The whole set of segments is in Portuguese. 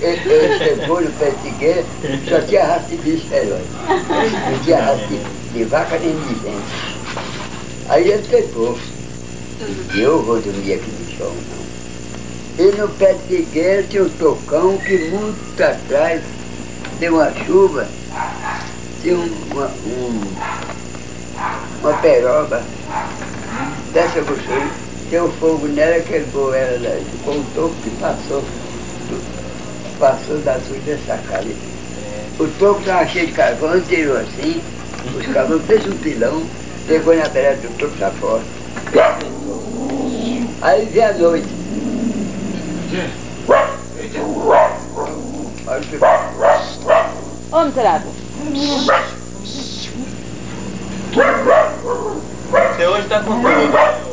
ele, chegou no figueira, só tinha raça de bicho feroz. Não tinha raça de, de vaca nem de gente. Aí ele pegou. E eu vou dormir aqui no chão, não. E no figueira tinha um tocão que muito atrás deu uma chuva, tinha uma, um, uma peroba dessa grossura, um fogo nela, quebrou ela toco que passou, passou da sua dessa casa. O toco estava cheio de carvão, tirou assim, os carvões fez um pilão, pegou na beira do toco para fora. Aí veio a noite. Olha o que Ô, miserável. Você hoje tá com tudo.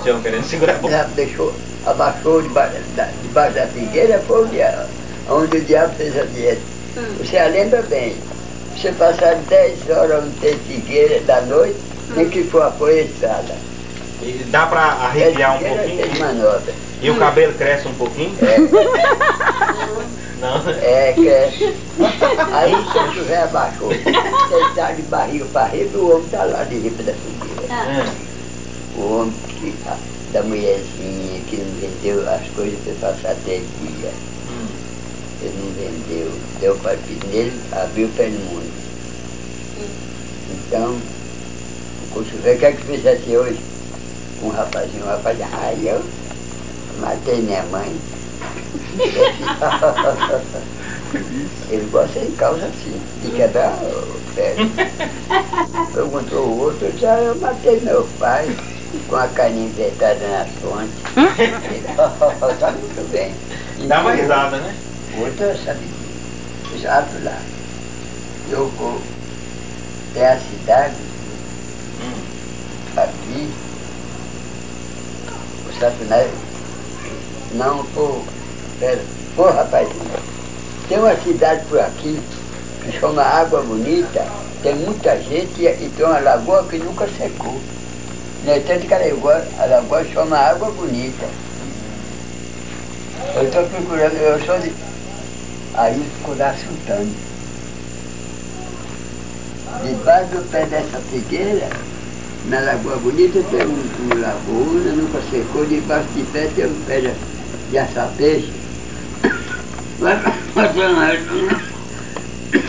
Sebastião querendo segurar a boca. Deixou, abaixou debaixo da, debaixo da figueira, foi o dia, onde o diabo fez a dieta. Você lembra bem, você passar 10 horas onde tem figueira da noite, nem que for apoiçada. E dá pra arrepiar um tem pouquinho? manobra. E o cabelo cresce um pouquinho? Não. É, que é. Aí se tiver abaixou, você está de barriga para riba, o homem está lá de riba da figueira. É. O homem que, a- da mulherzinha que não vendeu as coisas para passar até dia. Hum. Ele não vendeu, deu partido nele, abriu para o mundo. Então, o chuveiro, o que é que fizesse hoje? Um rapazinho, um rapaz, ai, eu matei minha mãe. Ele gosta de causa assim, de quebrar o pé. Perguntou o outro, ah, eu matei meu pai com a carne inventada na fonte. Ele, tá muito bem. Dá uma risada, né? Outra sabe, já do lá. Eu vou até a cidade, Hum. aqui, o Safinai, não, pô, pera, pô rapazinho, tem uma cidade por aqui que chama Água Bonita, tem muita gente e e tem uma lagoa que nunca secou. No entanto, que a lagoa, a lagoa chama Água Bonita. Eu estou procurando, eu sou de. Aí ficou lá sultando. Debaixo do pé dessa figueira, na Lagoa Bonita tem um, um nunca secou, debaixo de pé tem um pé de, de açapeixe. Vai fazer uma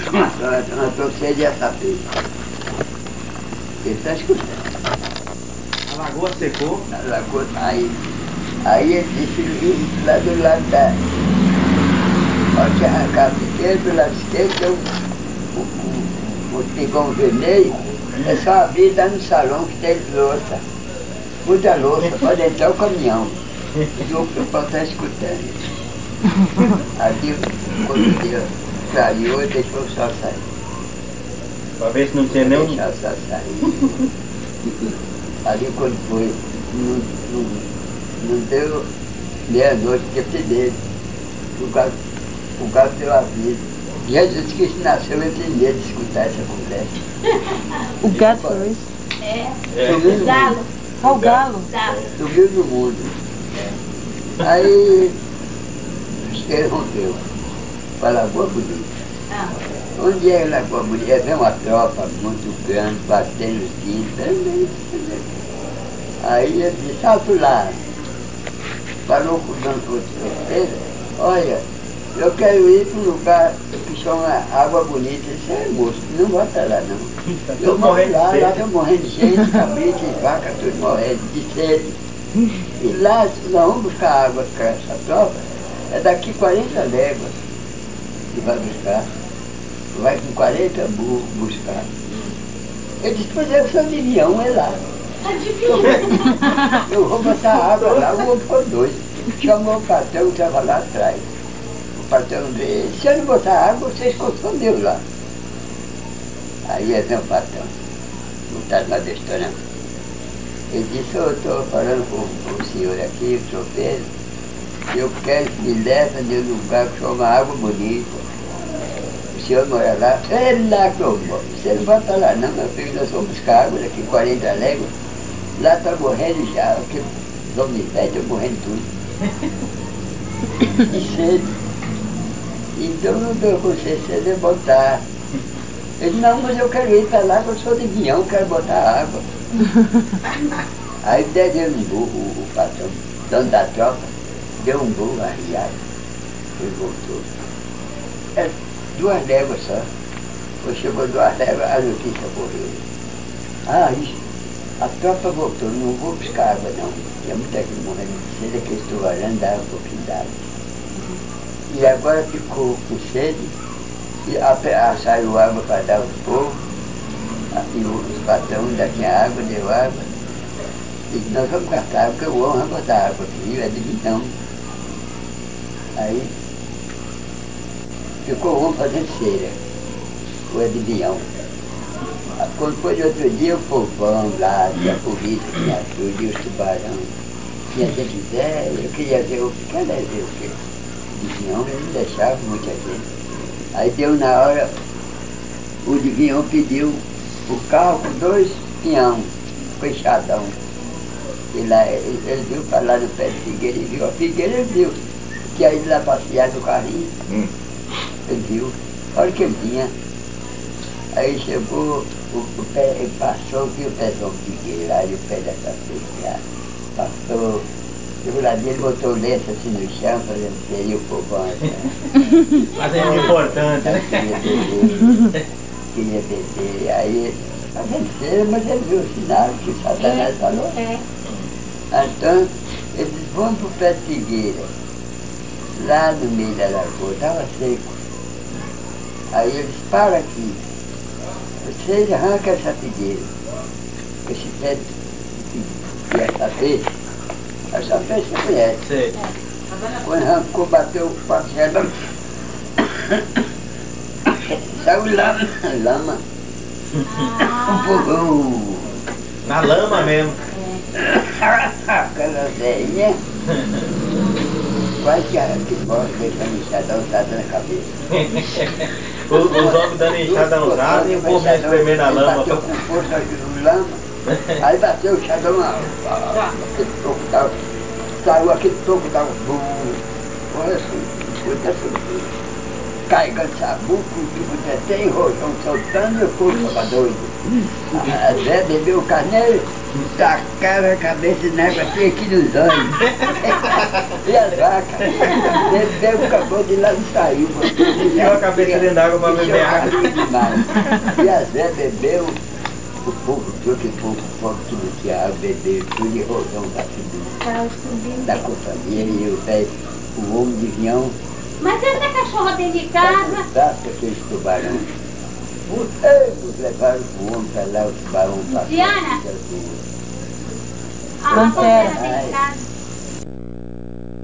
uma uma torcida de açapeixe. Ele está escutando. Lagoa secou. Na lagoa, aí, aí ele disse "Ih, lá do lado da. Pode arrancar a figueira, do lado esquerdo tem um, um, um, um tigão vermelho, é só abrir dar no salão que tem louça. Muita louça, pode entrar o caminhão. E o pessoal está escutando. Aqui, quando deu, clareou, deixou o sol sair. Pra ver se não tinha nenhum. Deixar o sol sair. Ali quando foi, não, não, não deu meia-noite, que dele. O gato, o gato deu a vida. Jesus Cristo nasceu, eu tenho medo de escutar essa conversa. O gato falou isso. É. Subiu no Galo. mundo. Ó o galo. Galo. Subiu no mundo. Aí, ele rompeu. Para Lagoa Bonita. Ah. Onde é Lagoa Bonita? Vem uma tropa muito grande, batendo os tiros. Aí ele disse, salto lá. Falou com o dono do olha, eu quero ir para um lugar que chama Água Bonita. Isso é moço, não volta lá não. Eu moro morrendo de lá, lá tô morrendo de gente, cabrito e vaca, tudo morrendo de sede. E lá nós vamos buscar água com essa tropa, é daqui 40 léguas que vai buscar. Vai com 40 burros buscar. Eu disse, pois eu sou de avião, é lá. Eu vou botar água lá, eu vou pôr dois. Chamou o patrão que estava lá atrás. O patrão disse, se eu não botar água, vocês confundeu lá. Aí é meu patrão, não está da história. Ele disse, eu estou falando com, com o senhor aqui, o senhor Pedro, eu quero que me leve um lugar que chama Água Bonita. O senhor mora lá, é lá que eu moro. Você não vai para lá não, meu filho, nós vamos buscar água daqui 40 léguas. Lá tá morrendo já, porque os homens velhos estão morrendo tudo. E cedo. Então não deu com você cedo é botar. Ele disse, não, mas eu quero ir para lá, que eu sou de Vinhão, quero botar água. Aí deu um burro, o, patrão, dono da tropa, deu um burro arriado. Ele voltou. É duas léguas só. Quando chegou duas léguas, a notícia correu. Ah, isso. A tropa voltou, não vou buscar água não. Tinha muita gente morrendo de sede, aqueles tubarões davam um pouquinho d'água. E agora ficou com sede, e a, a, saiu água para dar ao povo, a- e os patrões ainda tinham água, deu água. E disse, nós vamos gastar água, porque o homem vai botar água aqui, é de então. Aí ficou homem fazendo cera, o. Ah, Quando foi de outro dia, o povão lá, tinha polícia, tinha tudo, e os tubarões. Tinha gente velha, eu queria ver o que, queria ver o que. Adivinhão, ele deixava muita gente. Aí deu na hora, o adivinhão pediu o carro com dois pinhão, fechadão. E lá, ele, viu para lá no pé de figueira, ele viu a figueira, ele viu. Que aí lá passear no carrinho, Hum. Ele viu, olha o que ele tinha. Aí chegou, o, o pé, ele passou, viu o pezão de figueira e o pé dessa figueira, passou, chegou lá dele, botou o lenço assim no chão, fazendo seria o povão assim. Mas é importante, Aí né? queria beber, queria beber, aí a vencer, mas ele viu o sinal que o Satanás falou. É. Então, eles vão para o pé de figueira, lá no meio da lagoa, estava seco. Aí eles param aqui. Vocês arrancam essa figueira. Esse pé de e essa peixe, essa peixe você conhece. Sei. Quando arrancou, bateu o parcela. Saiu lama, lama. Um fogão. Na lama mesmo. Aquela velhinha. Quase que a que bosta deixando enxadão tá na cabeça. Os, os homens dando enxada usada e o povo espremer na lama. Bateu com força no lama. Aí bateu o ah, ah, aquele toco tava. Saiu aquele toco tava. bum. Olha assim, muita surpresa. Carregando sabuco, que você tem rojão soltando e o corpo doido. A Zé bebeu o carneiro, tacaram a cabeça na água assim aqui nos olhos. E as vacas, bebeu, acabou de lá e saiu. Enfiou a cabeça dentro d'água pra beber a água. E a Zé bebeu, o povo, todo aquele povo, o povo que não tinha água, bebeu tudo e rojão da subindo, Tá subindo. da companhia e o velho, o homem de vinhão, Mas essa cachorra dentro de casa. Tá, aqueles tubarão. Eles levaram o homem para lá, o tubarão passou. Diana? Deus. A dentro de casa.